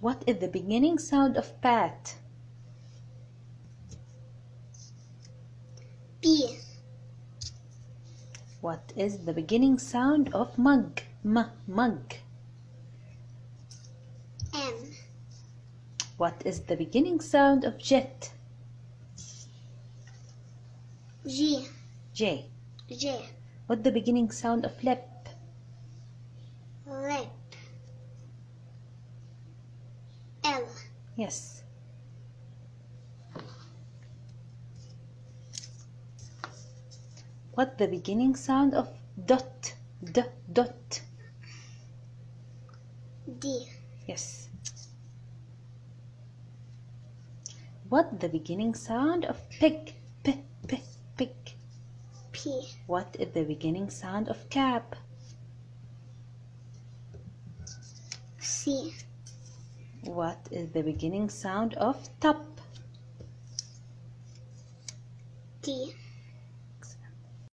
What is the beginning sound of pat? P. What is the beginning sound of mug? M mug. M What is the beginning sound of jet? G J. J What the beginning sound of lip Yes. What the beginning sound of dot? D dot. D Yes. What the beginning sound of pig? P p pig. P What is the beginning sound of cap? C What is the beginning sound of top? D